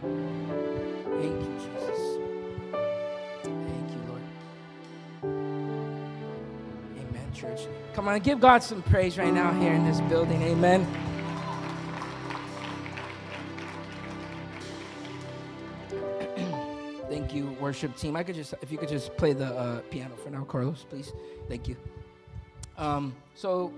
Thank you, Jesus. Thank you, Lord. Amen, church. Come on, give God some praise right now here in this building. Amen. Thank you, worship team. I could just, if you could just play the uh, piano for now, Carlos, please. Thank you. Um, so,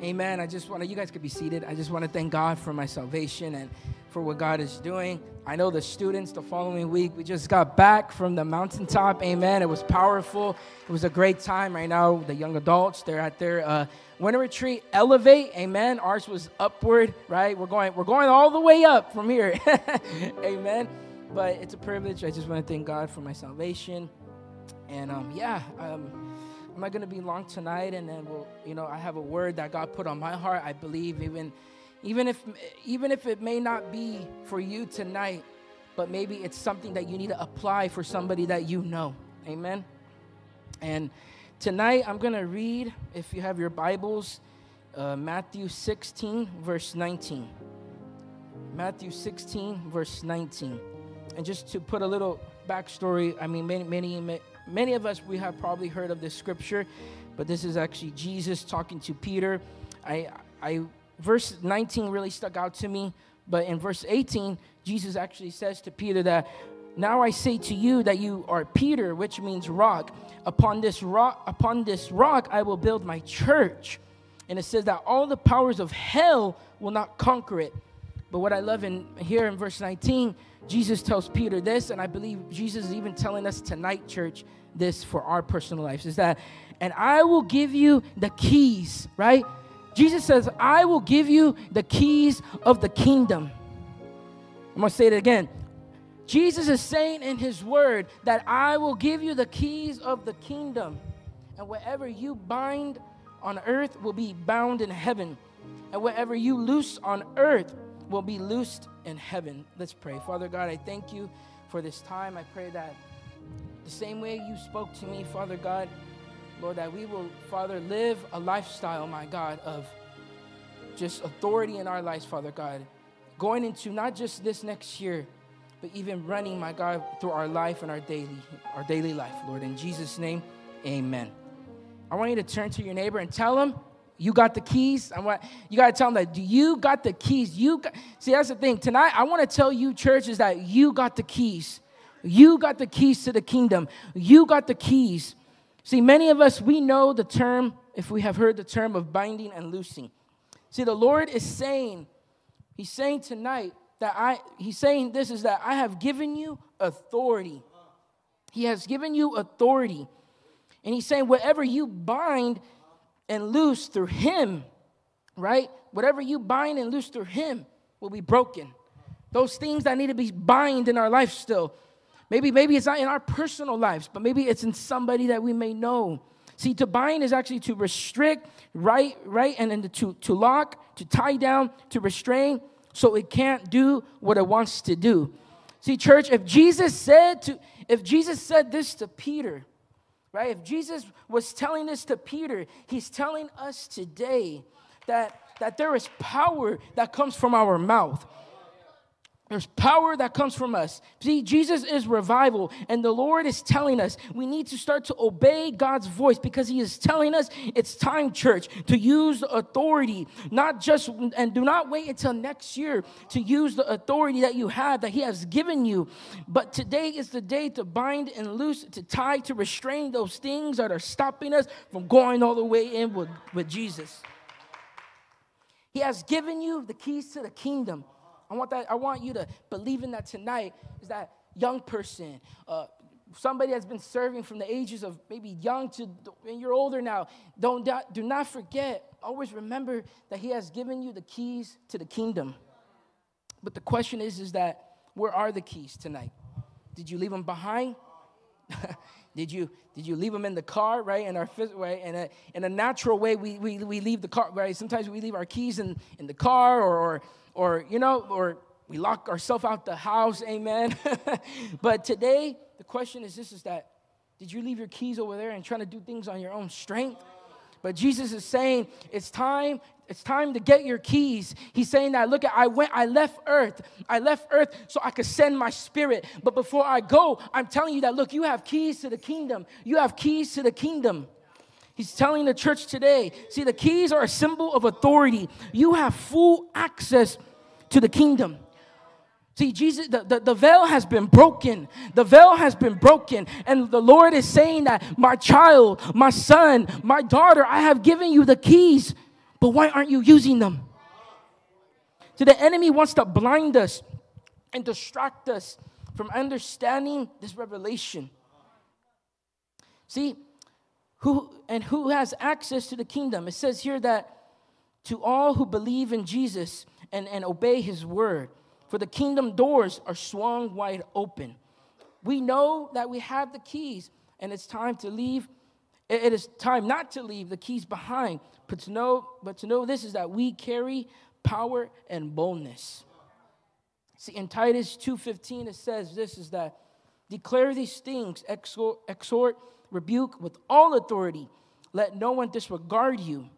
amen. I just want to, you guys could be seated. I just want to thank God for my salvation and for what God is doing. I know the students the following week, we just got back from the mountaintop. Amen. It was powerful. It was a great time right now. The young adults, they're at their uh, winter retreat. Elevate. Amen. Ours was upward, right? We're going, we're going all the way up from here. amen. But it's a privilege. I just want to thank God for my salvation. And um, yeah, um, I'm not going to be long tonight. And then we'll, you know, I have a word that God put on my heart. I believe even even if even if it may not be for you tonight but maybe it's something that you need to apply for somebody that you know. Amen? And tonight i'm going to read if you have your bibles uh, matthew 16 verse 19 matthew 16 verse 19 and just to put a little backstory i mean many many many of us we have probably heard of this scripture but this is actually jesus talking to peter. I i verse 19 really stuck out to me. But in verse 18, Jesus actually says to Peter that now I say to you that you are Peter, which means rock. Upon this rock, upon this rock I will build my church. And it says that all the powers of hell will not conquer it. But what I love in here in verse 19, Jesus tells Peter this, and I believe Jesus is even telling us tonight, church, this for our personal lives, is that, and I will give you the keys, right? Jesus says, I will give you the keys of the kingdom. I'm going to say it again. Jesus is saying in his word that I will give you the keys of the kingdom. And whatever you bind on earth will be bound in heaven. And whatever you loose on earth will be loosed in heaven. Let's pray. Father God, I thank you for this time. I pray that the same way you spoke to me, Father God, Lord, that we will, Father, live a lifestyle, my God, of just authority in our lives, Father God, going into not just this next year, but even running, my God, through our life and our daily, our daily life, Lord. In Jesus' name, amen. I want you to turn to your neighbor and tell him you got the keys. I want you got to tell them that you got the keys? You got, see that's the thing tonight. I want to tell you, churches, that you got the keys. You got the keys to the kingdom. You got the keys. See, many of us, we know the term, if we have heard the term of binding and loosing. See, the Lord is saying, He's saying tonight that I, He's saying this is that I have given you authority. He has given you authority. And He's saying, whatever you bind and loose through Him, right? Whatever you bind and loose through Him will be broken. Those things that need to be bind in our life still Maybe, maybe it's not in our personal lives, but maybe it's in somebody that we may know. See, to bind is actually to restrict, right, right, and then to, to lock, to tie down, to restrain, so it can't do what it wants to do. See, church, if Jesus said to, if Jesus said this to Peter, right, if Jesus was telling this to Peter, he's telling us today that, that there is power that comes from our mouth. There's power that comes from us. See, Jesus is revival, and the Lord is telling us we need to start to obey God's voice because He is telling us it's time, church, to use the authority, not just, and do not wait until next year to use the authority that you have, that He has given you. But today is the day to bind and loose, to tie, to restrain those things that are stopping us from going all the way in with, with Jesus. He has given you the keys to the kingdom. I want that. I want you to believe in that tonight. Is that young person, uh, somebody that's been serving from the ages of maybe young to and you're older now. Don't do not forget. Always remember that He has given you the keys to the kingdom. But the question is, is that where are the keys tonight? Did you leave them behind? did you did you leave them in the car right in our physical way in a, in a natural way we, we, we leave the car right sometimes we leave our keys in, in the car or, or or, you know, or we lock ourselves out the house, amen. but today, the question is this is that did you leave your keys over there and trying to do things on your own strength? But Jesus is saying, it's time, it's time to get your keys. He's saying that, look, at I went, I left earth. I left earth so I could send my spirit. But before I go, I'm telling you that, look, you have keys to the kingdom. You have keys to the kingdom. He's telling the church today, see, the keys are a symbol of authority. You have full access to the kingdom. See, Jesus, the, the, the, veil has been broken. The veil has been broken. And the Lord is saying that, my child, my son, my daughter, I have given you the keys, but why aren't you using them? See, the enemy wants to blind us and distract us from understanding this revelation. See, who and who has access to the kingdom? It says here that to all who believe in Jesus and, and obey his word for the kingdom doors are swung wide open. We know that we have the keys, and it's time to leave. It is time not to leave the keys behind, but to know, but to know this is that we carry power and boldness. See, in Titus 2:15, it says this is that declare these things, exhort, exhort, rebuke with all authority. Let no one disregard you.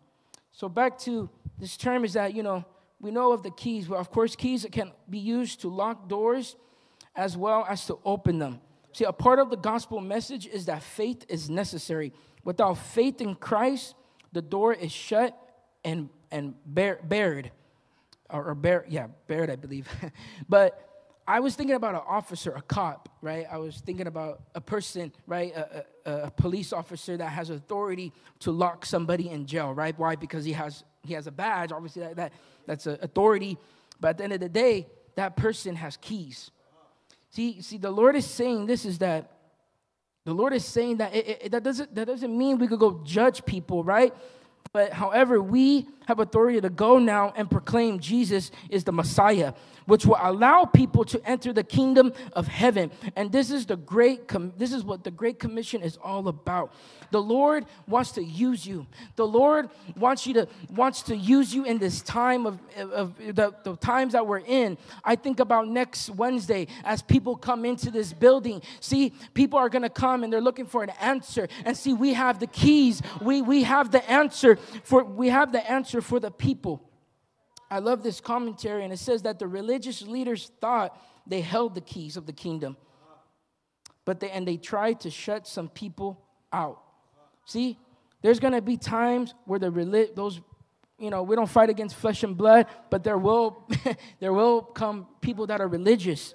So back to this term is that, you know, we know of the keys. Well, of course, keys can be used to lock doors as well as to open them. See, a part of the gospel message is that faith is necessary. Without faith in Christ, the door is shut and and bar- barred, or, or yeah, barred, I believe. but I was thinking about an officer, a cop, right? I was thinking about a person, right? A, a, a, police officer that has authority to lock somebody in jail, right? Why? Because he has he has a badge. Obviously, that, that that's an authority. But at the end of the day, that person has keys. See, see, the Lord is saying this is that the Lord is saying that it, it, that doesn't that doesn't mean we could go judge people, right? But however, we have authority to go now and proclaim Jesus is the Messiah, which will allow people to enter the kingdom of heaven. And this is the great com- this is what the great commission is all about. The Lord wants to use you. The Lord wants you to wants to use you in this time of, of the, the times that we're in. I think about next Wednesday as people come into this building. See, people are gonna come and they're looking for an answer. And see, we have the keys. We we have the answer for we have the answer for the people. I love this commentary, and it says that the religious leaders thought they held the keys of the kingdom, but they and they tried to shut some people out. See, there's gonna be times where the relig- those you know we don't fight against flesh and blood, but there will there will come people that are religious,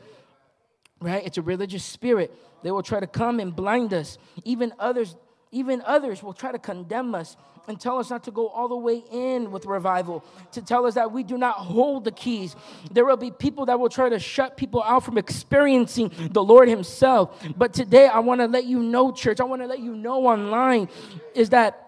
right? It's a religious spirit. They will try to come and blind us. Even others, even others will try to condemn us and tell us not to go all the way in with revival, to tell us that we do not hold the keys. There will be people that will try to shut people out from experiencing the Lord Himself. But today, I want to let you know, church, I want to let you know online is that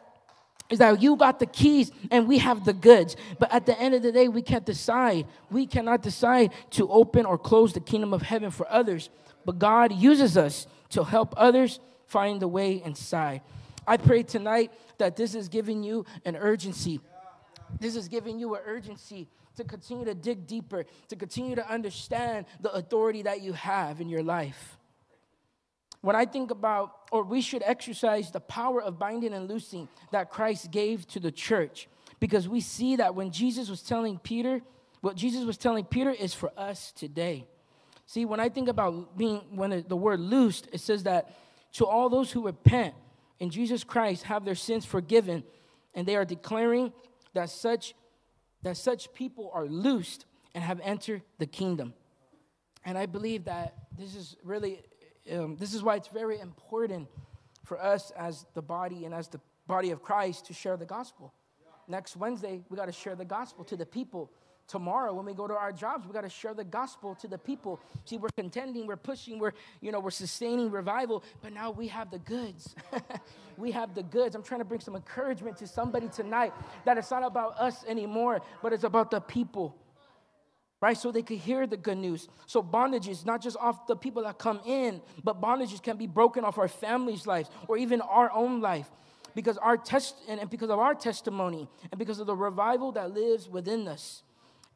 is that you got the keys and we have the goods. But at the end of the day, we can't decide. We cannot decide to open or close the kingdom of heaven for others. But God uses us to help others find the way inside. I pray tonight that this is giving you an urgency. This is giving you an urgency to continue to dig deeper, to continue to understand the authority that you have in your life. When I think about, or we should exercise the power of binding and loosing that Christ gave to the church, because we see that when Jesus was telling Peter, what Jesus was telling Peter is for us today. See, when I think about being, when the word loosed, it says that to all those who repent, in Jesus Christ have their sins forgiven, and they are declaring that such that such people are loosed and have entered the kingdom. And I believe that this is really um, this is why it's very important for us as the body and as the body of Christ to share the gospel. Next Wednesday, we got to share the gospel to the people tomorrow when we go to our jobs we got to share the gospel to the people. See we're contending we're pushing we're you know we're sustaining revival but now we have the goods. We have the goods. I'm trying to bring some encouragement to somebody tonight that it's not about us anymore but it's about the people right? So they could hear the good news. So bondages not just off the people that come in but bondages can be broken off our families lives or even our own life because our test and because of our testimony and because of the revival that lives within us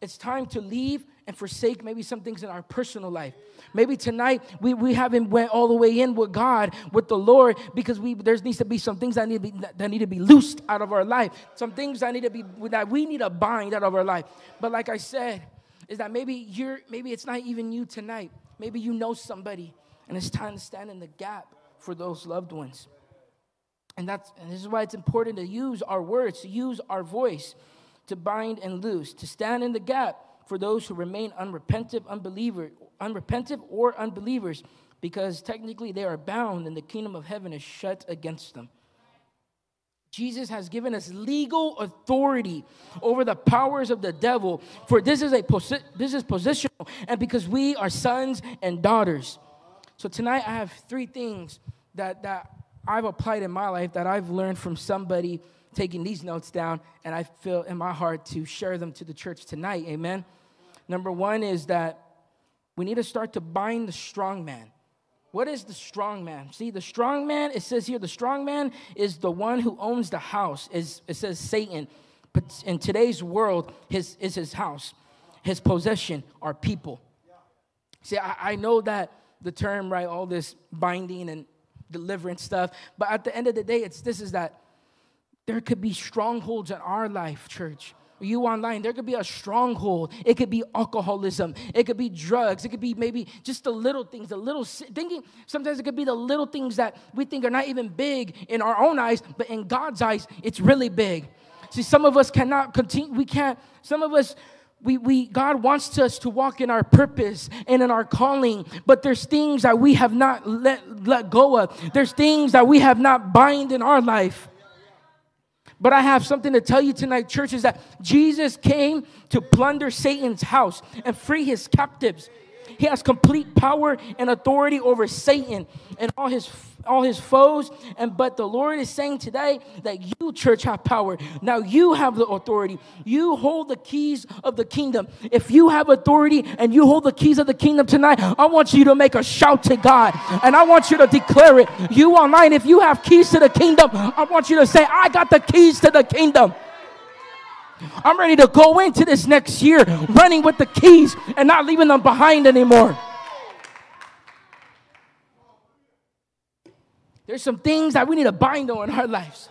It's time to leave and forsake maybe some things in our personal life. Maybe tonight we, we haven't went all the way in with God, with the Lord, because we there needs to be some things that need to be that need to be loosed out of our life. Some things that need to be that we need to bind out of our life. But like I said, is that maybe you're maybe it's not even you tonight. Maybe you know somebody, and it's time to stand in the gap for those loved ones. And that's and this is why it's important to use our words, to use our voice to bind and loose, to stand in the gap for those who remain unrepentant, unbeliever, unrepentant or unbelievers, because technically they are bound and the kingdom of heaven is shut against them. Jesus has given us legal authority over the powers of the devil. For this is a posi- this is positional, and because we are sons and daughters. So tonight I have three things that that I've applied in my life that I've learned from somebody taking these notes down, and I feel in my heart to share them to the church tonight. Amen. Number one is that we need to start to bind the strong man. What is the strong man? See, the strong man, it says here, the strong man is the one who owns the house. Is it says Satan. But in today's world, his is his house. His possession are people. See, I, I know that the term, right, all this binding and deliverance stuff, but at the end of the day, it's this is that there could be strongholds in our life, church. You online, there could be a stronghold. It could be alcoholism. It could be drugs. It could be maybe just the little things, the little thinking. Sometimes it could be the little things that we think are not even big in our own eyes, but in God's eyes, it's really big. See, some of us cannot continue. We can't. Some of us we, we god wants us to walk in our purpose and in our calling but there's things that we have not let, let go of there's things that we have not bind in our life but I have something to tell you tonight, church, is that Jesus came to plunder Satan's house and free his captives. He has complete power and authority over Satan and all his all his foes. And but the Lord is saying today that you, church, have power. Now you have the authority. You hold the keys of the kingdom. If you have authority and you hold the keys of the kingdom tonight, I want you to make a shout to God. And I want you to declare it. You online, if you have keys to the kingdom, I want you to say, I got the keys to the kingdom. I'm ready to go into this next year running with the keys and not leaving them behind anymore. There's some things that we need to bind on in our lives.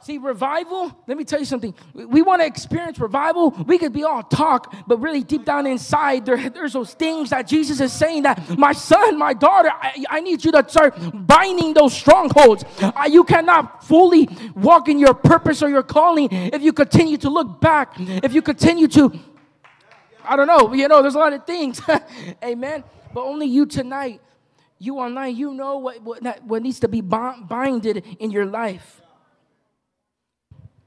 See, revival, let me tell you something. We want to experience revival. We could be all talk, but really deep down inside, there, there's those things that Jesus is saying that my son, my daughter, I, I need you to start binding those strongholds. You cannot fully walk in your purpose or your calling if you continue to look back, if you continue to, I don't know, you know, there's a lot of things. Amen. But only you tonight, you online, you know what, what, what needs to be binded in your life.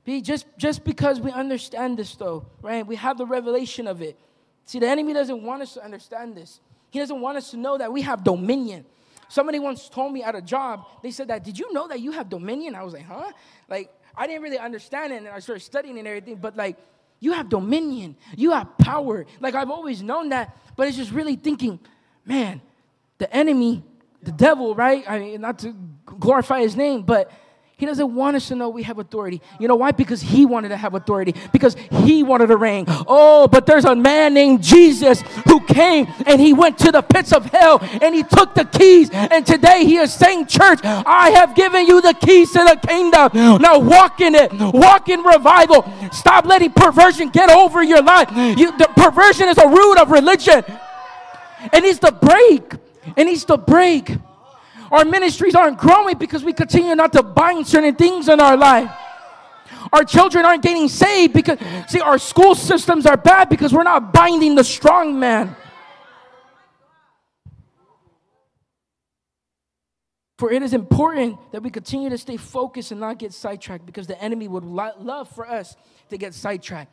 Be just, just because we understand this, though, right? We have the revelation of it. See, the enemy doesn't want us to understand this. He doesn't want us to know that we have dominion. Somebody once told me at a job, they said that, did you know that you have dominion? I was like, huh? Like, I didn't really understand it, and I started studying and everything, but like, you have dominion, you have power. Like, I've always known that, but it's just really thinking, man, the enemy, the devil, right? I mean, not to glorify his name, but he doesn't want us to know we have authority. You know why? Because he wanted to have authority, because he wanted to reign. Oh, but there's a man named Jesus who came and he went to the pits of hell and he took the keys. And today he is saying, Church, I have given you the keys to the kingdom. Now walk in it, walk in revival. Stop letting perversion get over your life. You, the perversion is a root of religion. It needs to break. It needs to break. Our ministries aren't growing because we continue not to bind certain things in our life. Our children aren't getting saved because, see, our school systems are bad because we're not binding the strong man. For it is important that we continue to stay focused and not get sidetracked because the enemy would lo- love for us to get sidetracked.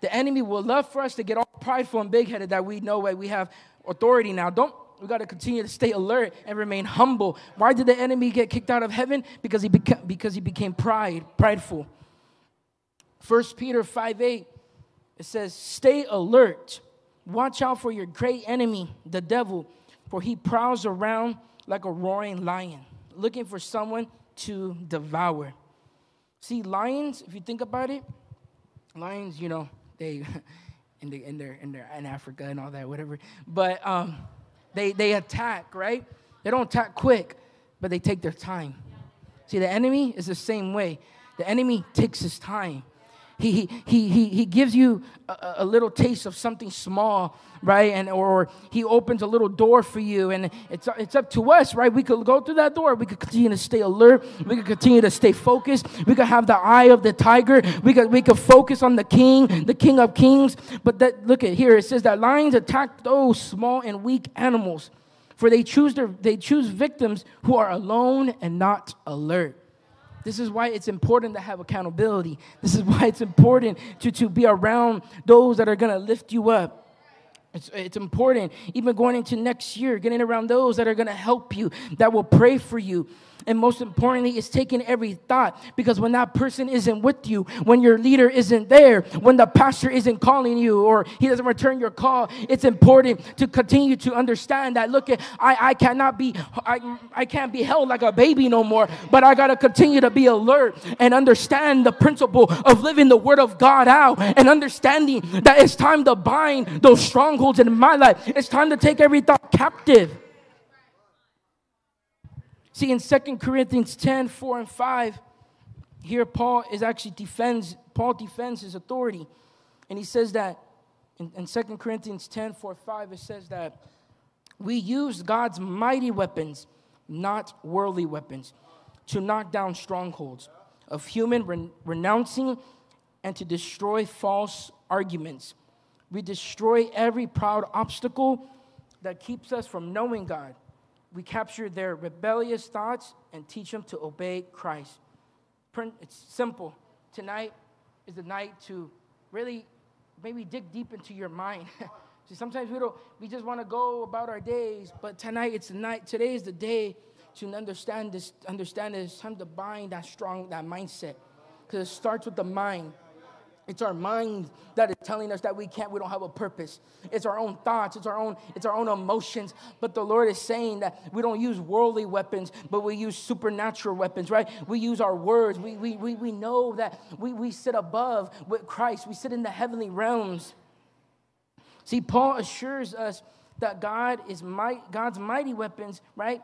The enemy will love for us to get all prideful and big headed that we know that we have authority now. Don't we got to continue to stay alert and remain humble. Why did the enemy get kicked out of heaven? Because he, beca- because he became pride, prideful. 1 Peter 5 8, it says, Stay alert. Watch out for your great enemy, the devil, for he prowls around like a roaring lion, looking for someone to devour. See, lions, if you think about it, lions, you know, they in, the, in, their, in, their, in Africa and all that, whatever. But um, they, they attack, right? They don't attack quick, but they take their time. See, the enemy is the same way. The enemy takes his time. He, he, he, he gives you a, a, little taste of something small, right? And or he opens a little door for you, and it's, it's up to us, right? We could go through that door. We could continue to stay alert. We could continue to stay focused. We could have the eye of the tiger. We could we could focus on the king, the king of kings. But that look at here, it says that lions attack those small and weak animals, for they choose their they choose victims who are alone and not alert. This is why it's important to have accountability. This is why it's important to, to be around those that are going to lift you up. It's, it's important, even going into next year, getting around those that are going to help you, that will pray for you, and most importantly, it's taking every thought because when that person isn't with you, when your leader isn't there, when the pastor isn't calling you or he doesn't return your call, it's important to continue to understand that look, I, I cannot be I, I can't be held like a baby no more, but I gotta continue to be alert and understand the principle of living the word of God out and understanding that it's time to bind those strongholds in my life. It's time to take every thought captive. See, in 2 Corinthians 10 4 and 5, here Paul is actually defends, Paul defends his authority. And he says that in, in 2 Corinthians 10 4 5, it says that we use God's mighty weapons, not worldly weapons, to knock down strongholds of human ren- renouncing and to destroy false arguments. We destroy every proud obstacle that keeps us from knowing God we capture their rebellious thoughts and teach them to obey Christ. It's simple. Tonight is the night to really maybe dig deep into your mind. See, sometimes we don't, we just want to go about our days, but tonight it's the night. Today is the day to understand this. Understand that it's time to bind that strong that mindset, because it starts with the mind. It's our mind that is telling us that we can't, we don't have a purpose. It's our own thoughts, it's our own, it's our own emotions. But the Lord is saying that we don't use worldly weapons, but we use supernatural weapons, right? We use our words. We, we, we, we know that we, we sit above with Christ, we sit in the heavenly realms. See, Paul assures us that God is might, God's mighty weapons, right?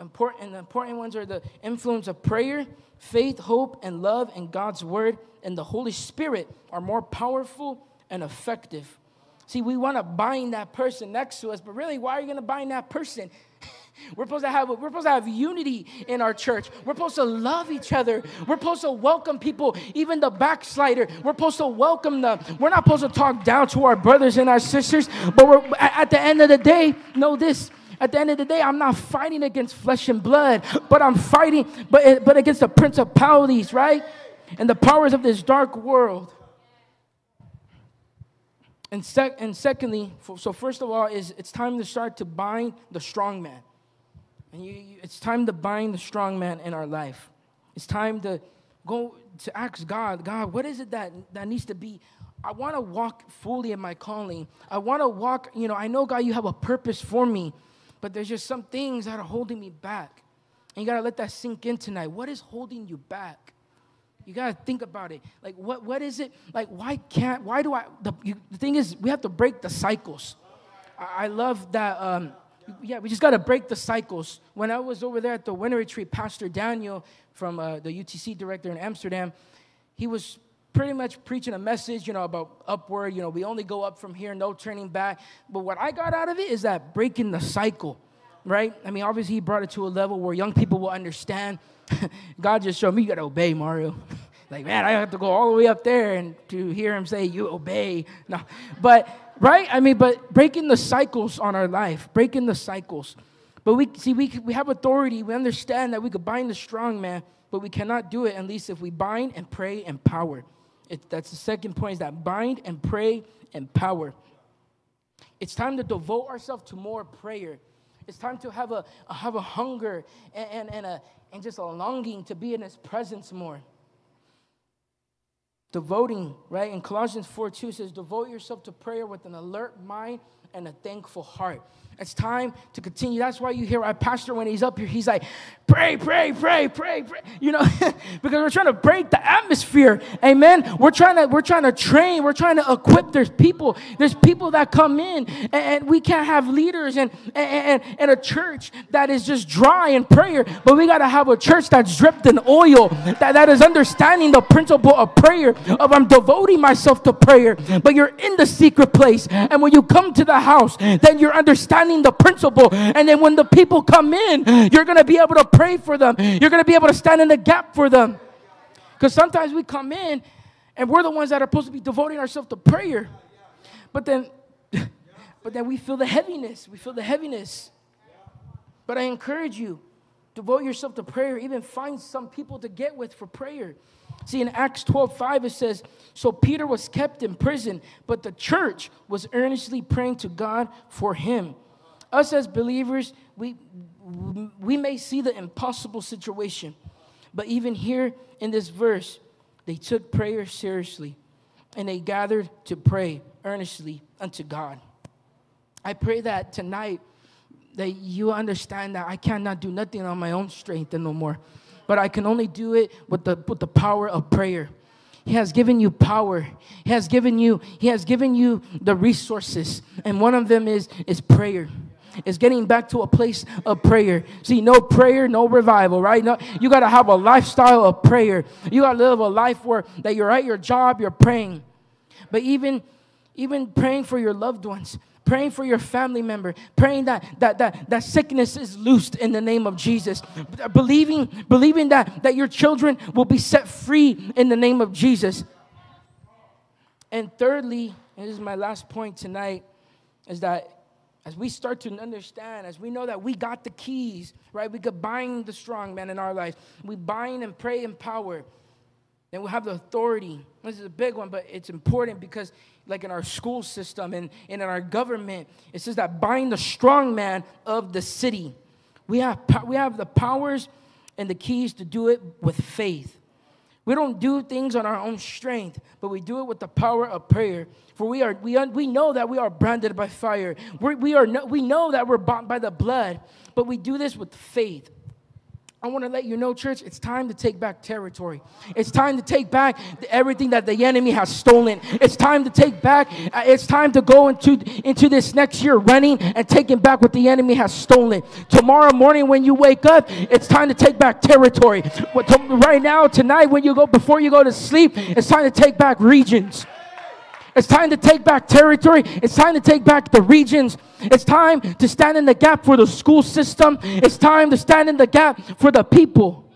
Important, and the important ones are the influence of prayer, faith, hope, and love and God's word and the Holy Spirit are more powerful and effective. See, we want to bind that person next to us, but really, why are you going to bind that person? We're supposed to have we're supposed to have unity in our church. We're supposed to love each other. We're supposed to welcome people, even the backslider. We're supposed to welcome them. We're not supposed to talk down to our brothers and our sisters, but we're, at the end of the day, know this. At the end of the day, I'm not fighting against flesh and blood, but I'm fighting but, but against the principalities, right? and the powers of this dark world. And, sec- and secondly, so first of all, is it's time to start to bind the strong man. And you, you, it's time to bind the strong man in our life. It's time to go to ask God, God, what is it that, that needs to be? I want to walk fully in my calling. I want to walk, you know, I know, God, you have a purpose for me, but there's just some things that are holding me back. And you got to let that sink in tonight. What is holding you back? You got to think about it. Like, what, what is it? Like, why can't, why do I, the, you, the thing is, we have to break the cycles. I, I love that, um, yeah, we just got to break the cycles. When I was over there at the winter retreat, Pastor Daniel from uh, the UTC director in Amsterdam, he was pretty much preaching a message, you know, about upward, you know, we only go up from here, no turning back. But what I got out of it is that breaking the cycle, right? I mean, obviously, he brought it to a level where young people will understand God just showed me you got to obey, Mario. like, man, I have to go all the way up there and to hear him say, you obey. No, but, right? I mean, but breaking the cycles on our life, breaking the cycles. But we see, we, we have authority. We understand that we could bind the strong man, but we cannot do it least if we bind and pray and power. It, that's the second point is that bind and pray and power. It's time to devote ourselves to more prayer. It's time to have a, have a hunger and, and, and, a, and just a longing to be in His presence more. Devoting, right? In Colossians 4 2 says, Devote yourself to prayer with an alert mind and a thankful heart. It's time to continue. That's why you hear our pastor when he's up here, he's like, pray, pray, pray, pray, pray. You know, because we're trying to break the atmosphere. Amen. We're trying to, we're trying to train, we're trying to equip. There's people, there's people that come in, and, we can't have leaders and, and, and a church that is just dry in prayer, but we gotta have a church that's dripped in oil, that, that is understanding the principle of prayer, of I'm devoting myself to prayer. But you're in the secret place, and when you come to the house, then you're understanding understanding the principle. And then when the people come in, you're going to be able to pray for them. You're going to be able to stand in the gap for them. Because sometimes we come in and we're the ones that are supposed to be devoting ourselves to prayer. But then, but then we feel the heaviness. We feel the heaviness. But I encourage you, devote yourself to prayer. Even find some people to get with for prayer. See, in Acts 12 5, it says, So Peter was kept in prison, but the church was earnestly praying to God for him us as believers, we, we may see the impossible situation, but even here in this verse, they took prayer seriously and they gathered to pray earnestly unto God. I pray that tonight that you understand that I cannot do nothing on my own strength and no more, but I can only do it with the, with the power of prayer. He has given you power. He has given you, he has given you the resources. And one of them is, is prayer is getting back to a place of prayer. See, no prayer, no revival, right? No, you got to have a lifestyle of prayer. You got to live a life where that you're at your job, you're praying. But even even praying for your loved ones, praying for your family member, praying that that that, that sickness is loosed in the name of Jesus. Believing believing that that your children will be set free in the name of Jesus. And thirdly, and this is my last point tonight, is that as we start to understand, as we know that we got the keys, right? We could bind the strong man in our lives. We bind and pray in power. Then we have the authority. This is a big one, but it's important because, like in our school system and, and in our government, it says that bind the strong man of the city. We have, we have the powers and the keys to do it with faith. We don't do things on our own strength, but we do it with the power of prayer. For we, are, we, we know that we are branded by fire. We're, we, are, we know that we're bought by the blood, but we do this with faith. I want to let you know, church, it's time to take back territory. It's time to take back everything that the enemy has stolen. It's time to take back, uh, it's time to go into, into this next year running and taking back what the enemy has stolen. Tomorrow morning, when you wake up, it's time to take back territory. Right now, tonight, when you go, before you go to sleep, it's time to take back regions. It's time to take back territory. It's time to take back the regions. It's time to stand in the gap for the school system. It's time to stand in the gap for the people,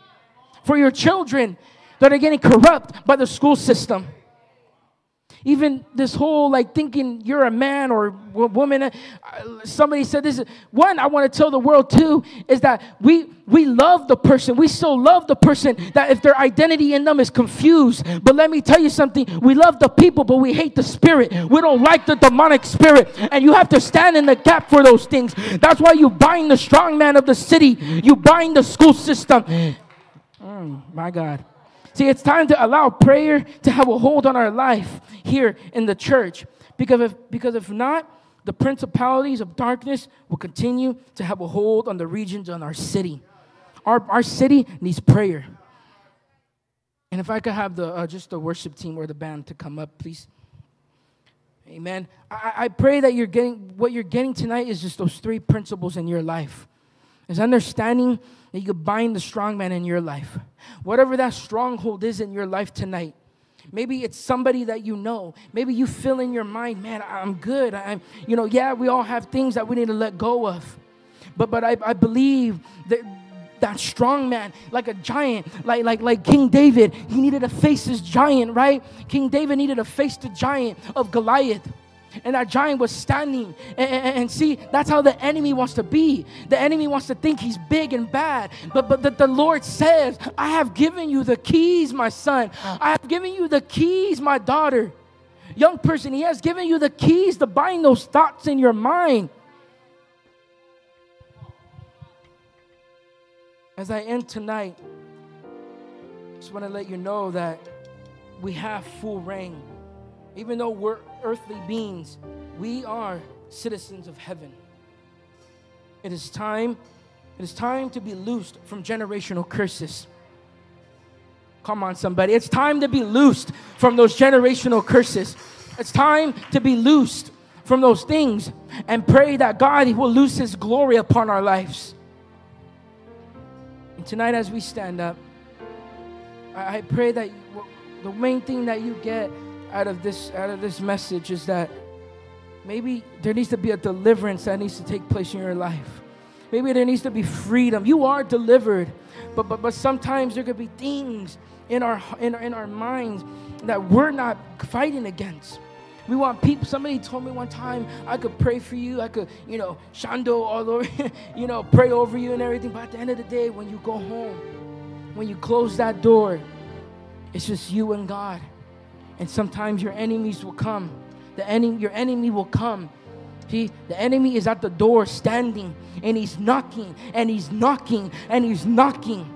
for your children that are getting corrupt by the school system even this whole like thinking you're a man or a woman uh, somebody said this one i want to tell the world too is that we we love the person we so love the person that if their identity in them is confused. But let me tell you something we love the people but we hate the spirit. We don't like the demonic spirit and you have to stand in the gap for those things. That's why you bind the strong man of the city you bind the school system. Mm, my god See, it's time to allow prayer to have a hold on our life here in the church. Because if, because if not, the principalities of darkness will continue to have a hold on the regions on our city. Our, our city needs prayer. And if I could have the uh, just the worship team or the band to come up, please. Amen. I, I pray that you're getting what you're getting tonight is just those three principles in your life. Is understanding that you could bind the strong man in your life. Whatever that stronghold is in your life tonight. Maybe it's somebody that you know. Maybe you feel in your mind, man, I'm good. I'm, you know, yeah, we all have things that we need to let go of. But but I, I believe that that strong man, like a giant, like, like, like King David, he needed to face his giant, right? King David needed to face the giant of Goliath and that giant was standing. And, and, see, that's how the enemy wants to be. The enemy wants to think he's big and bad. But but the, the Lord says, I have given you the keys, my son. I have given you the keys, my daughter. Young person, he has given you the keys to bind those thoughts in your mind. As I end tonight, just want to let you know that we have full reign. Even though we're earthly beings, we are citizens of heaven. It is time, it is time to be loosed from generational curses. Come on, somebody. It's time to be loosed from those generational curses. It's time to be loosed from those things and pray that God will loose His glory upon our lives. And tonight, as we stand up, I pray that the main thing that you get out of this out of this message is that maybe there needs to be a deliverance that needs to take place in your life. Maybe there needs to be freedom. You are delivered, but but but sometimes there could be things in our in, in our minds that we're not fighting against. We want people. Somebody told me one time I could pray for you. I could, you know, shando all over, you know, pray over you and everything. But at the end of the day, when you go home, when you close that door, it's just you and God. And sometimes your enemies will come. The enemy, your enemy will come. See, the enemy is at the door standing and he's knocking and he's knocking and he's knocking.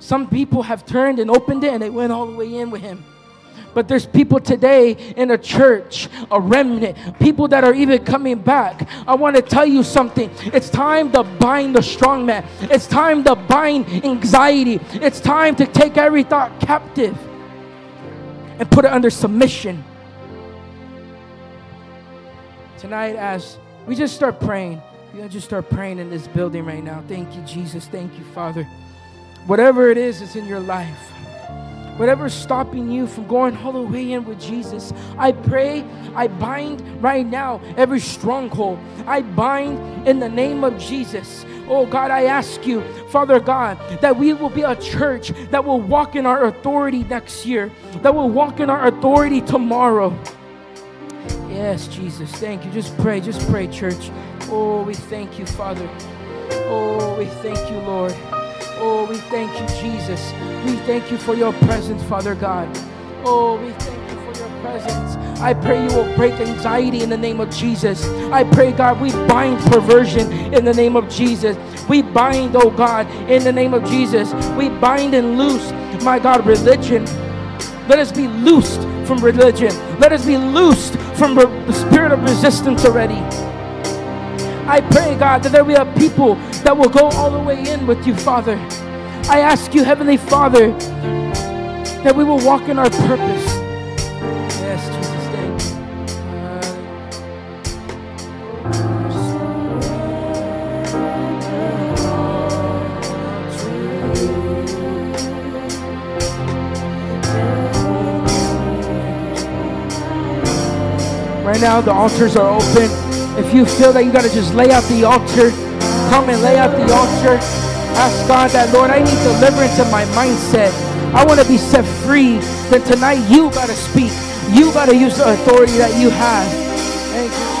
Some people have turned and opened it and they went all the way in with him. But there's people today in a church, a remnant, people that are even coming back. I want to tell you something. It's time to bind the strong man. It's time to bind anxiety. It's time to take every thought captive and put it under submission. Tonight, as we just start praying, we going to just start praying in this building right now. Thank you, Jesus. Thank you, Father. Whatever it is that's in your life, whatever's stopping you from going all the way in with Jesus, I pray, I bind right now every stronghold. I bind in the name of Jesus. Oh God, I ask you, Father God, that we will be a church that will walk in our authority next year, that will walk in our authority tomorrow. Yes, Jesus, thank you. Just pray, just pray, church. Oh, we thank you, Father. Oh, we thank you, Lord. Oh, we thank you, Jesus. We thank you for your presence, Father God. Oh, we thank presence. I pray you will break anxiety in the name of Jesus. I pray, God, we bind perversion in the name of Jesus. We bind, oh God, in the name of Jesus. We bind and loose, my God, religion. Let us be loosed from religion. Let us be loosed from the spirit of resistance already. I pray, God, that there will be a people that will go all the way in with you, Father. I ask you, Heavenly Father, that we will walk in our purpose. Now, the altars are open. If you feel that you got to just lay out the altar, come and lay out the altar. Ask God that, Lord, I need deliverance in my mindset. I want to be set free. Then tonight you got to speak. You got to use the authority that you have. Thank you.